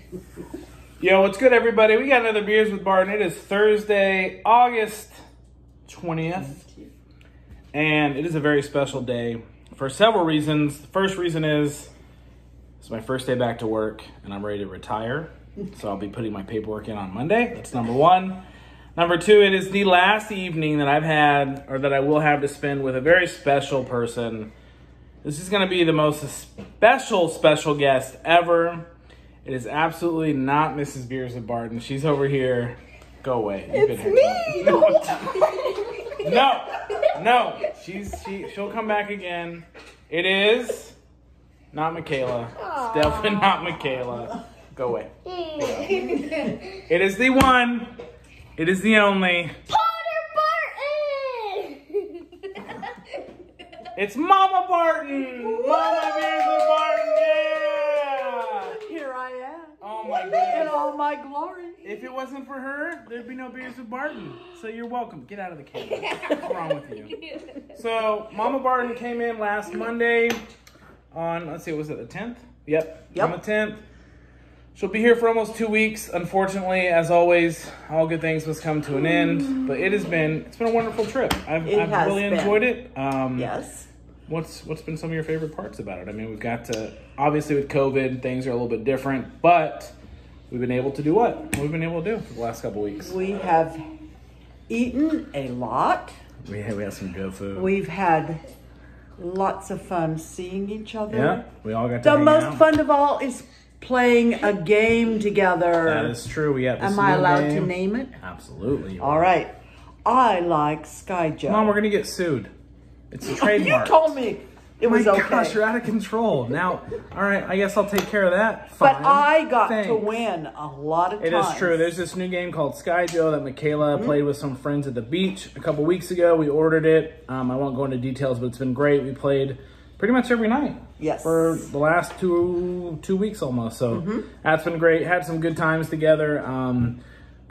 Yo, what's good, everybody? We got another Beers with Barton. It is Thursday, August 20th, and it is a very special day for several reasons. The first reason is it's my first day back to work, and I'm ready to retire. So I'll be putting my paperwork in on Monday. That's number one. Number two, it is the last evening that I've had, or that I will have to spend with a very special person. This is going to be the most special, special guest ever. It is absolutely not Mrs. Beers of Barton. She's over here. Go away. You've It's here. No, no. She's she. She'll come back again. It is not Michaela. It's definitely not Michaela. Go away. It is the one. It is the only. Potter Barton. it's Mama Barton. Mama Beers of Barton. Oh my In all my glory. If it wasn't for her, there'd be no Beers with Barton. So you're welcome. Get out of the camera. What's wrong with you? So Mama Barton came in last Monday on, let's see, was it the 10th? Yep. Yep. On the 10th. She'll be here for almost two weeks. Unfortunately, as always, all good things must come to an end. But it has been, it's been a wonderful trip. I've, I've really been. enjoyed it. Um, Yes. What's what's been some of your favorite parts about it? I mean, we've got to obviously with COVID, things are a little bit different, but we've been able to do what? What we've been able to do for the last couple weeks. We have eaten a lot. We had, we had some good food. We've had lots of fun seeing each other. yeah, we all got to The hang most out. fun of all is playing a game together. That is true. We have. This Am I new allowed to name it? Absolutely. you All are. right. I like Skyjo. Mom, we're gonna get sued. It's a trademark. you told me it was My okay. gosh, you're out of control. Now, all right. I guess I'll take care of that. but I got to win a lot of It times. is true. There's this new game called Skyjo that Michaela Mm-hmm. played with some friends at the beach a couple weeks ago. We ordered it. Um, I won't go into details, but it's been great. We played pretty much every night. Yes. For the last two two weeks almost. So Mm-hmm. that's been great. Had some good times together. Um,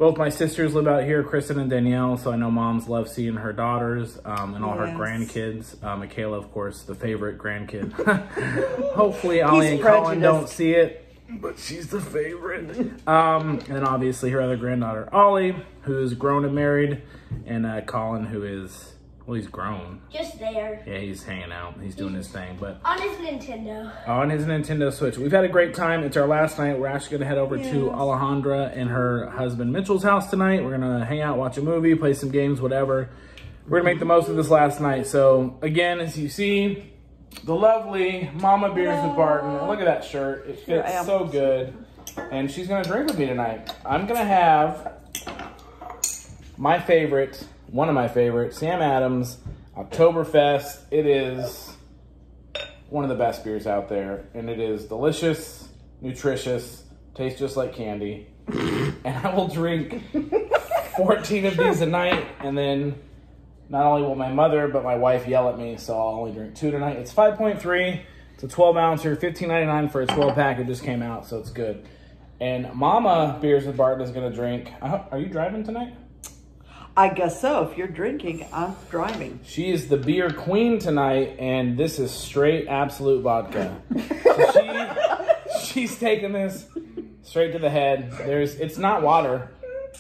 both my sisters live out here, Kristen and Danielle. So I know moms love seeing her daughters um, and all her grandkids. Uh, Michaela, of course, the favorite grandkid. Hopefully, Ollie He's and Colin don't see it but she's the favorite. Um, and obviously her other granddaughter, Ollie, who's grown and married, and uh, Colin, who is well, he's grown. Just there. Yeah, he's hanging out. He's doing his thing, but On his Nintendo. on his Nintendo Switch. We've had a great time. It's our last night. We're actually going to head over to Alejandra and her husband Mitchell's house tonight. We're going to hang out, watch a movie, play some games, whatever. We're going to make the most of this last night. So, again, as you see, the lovely Mama Beers with Barton. Look at that shirt. It fits am. so good. And she's going to drink with me tonight. I'm going to have my favorite, one of my favorites, Sam Adams Oktoberfest. It is one of the best beers out there, and it is delicious, nutritious, tastes just like candy. and I will drink 14 of these a night, and then not only will my mother but my wife yell at me, so I'll only drink two tonight. It's 5.3. It's a 12 ouncer, 15.99 for a 12 pack. It just came out, so it's good. And Mama Beers with Barton is gonna drink. Uh, are you driving tonight? I guess so. If you're drinking, I'm driving. She is the beer queen tonight, and this is straight Absolut vodka. So she, she's taking this straight to the head. There's, it's not water.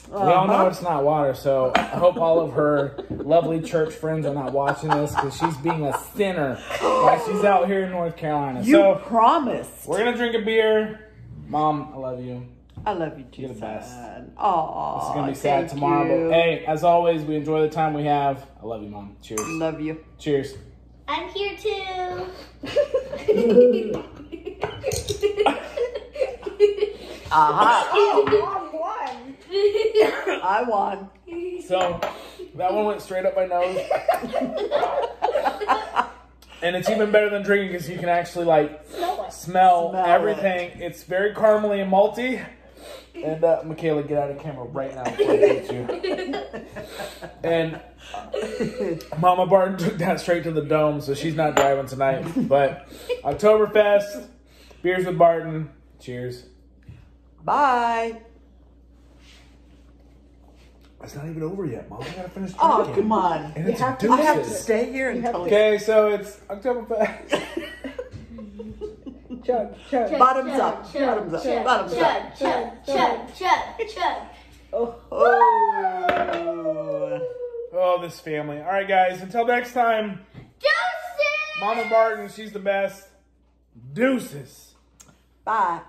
We all know Uh-huh. it's not water, so I hope all of her lovely church friends are not watching this because she's being a sinner while she's out here in North Carolina. You so promised. we're gonna drink a beer. Mom, I love you. I love you too, You're the best. son. Aww. It's gonna be sad thank tomorrow, you. but hey, as always, we enjoy the time we have. I love you, Mom. Cheers. Love you. Cheers. I'm here too. Aha. oh, I won. So that one went straight up my nose. and it's even better than drinking because you can actually like smell, Smell everything. It's very caramely and malty. And uh, Michaela, get out of camera right now before I hit you. And uh, Mama Barton took that straight to the dome, so she's not driving tonight. But Oktoberfest, beers with Barton. Cheers. Bye. It's not even over yet, Mom. I gotta finish drinking. Oh, come on. And it's I have to stay here until Okay, so it's Oktoberfest. chug, chug. Chug, Bottoms up, bottoms up, bottoms chug, up. Chug, chug, chug, chug. Oh, oh. Oh, this family. All right, guys. Until next time, Deuces! Mama Barton, she's the best. Deuces. Bye.